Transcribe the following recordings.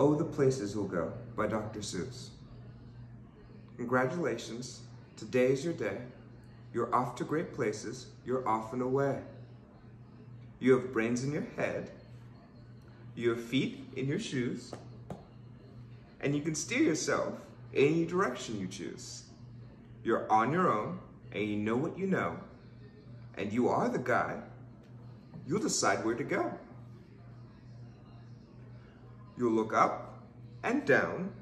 Oh, the Places We'll Go by Dr. Seuss. Congratulations, today is your day. You're off to great places, you're off and away. You have brains in your head, you have feet in your shoes, and you can steer yourself any direction you choose. You're on your own, and you know what you know, and you are the guy. You'll decide where to go. You'll look up and down,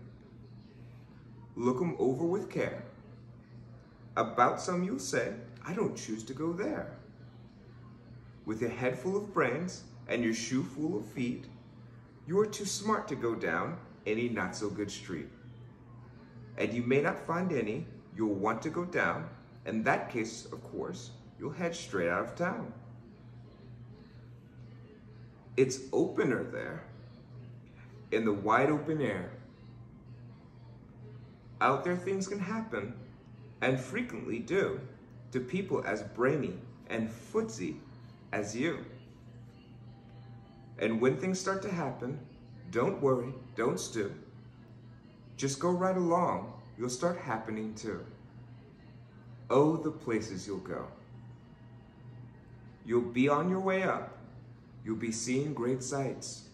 look them over with care. About some you'll say, I don't choose to go there. With your head full of brains and your shoe full of feet, you are too smart to go down any not so good street. And you may not find any you'll want to go down. In that case, of course, you'll head straight out of town. It's opener there in the wide open air. Out there things can happen, and frequently do, to people as brainy and footsy as you. And when things start to happen, don't worry, don't stew. Just go right along, you'll start happening too. Oh, the places you'll go. You'll be on your way up. You'll be seeing great sights.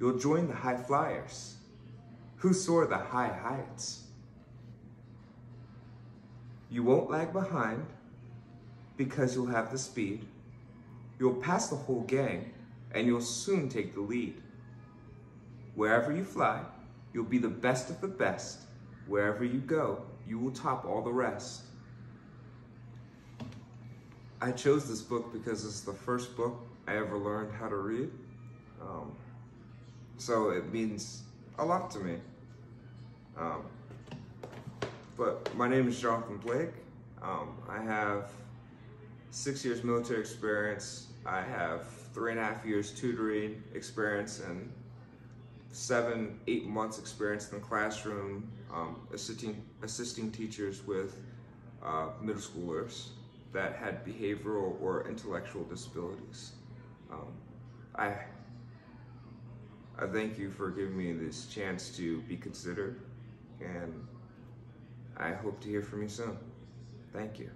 You'll join the high flyers who soar the high heights. You won't lag behind because you'll have the speed. You'll pass the whole gang and you'll soon take the lead. Wherever you fly, you'll be the best of the best. Wherever you go, you will top all the rest. I chose this book because it's the first book I ever learned how to read. Um, so it means a lot to me. Um, but my name is Jonathan Blake. Um, I have six years military experience. I have three and a half years tutoring experience and seven, eight months experience in the classroom, um, assisting, assisting teachers with uh, middle schoolers that had behavioral or intellectual disabilities. Um, I I thank you for giving me this chance to be considered, and I hope to hear from you soon. Thank you.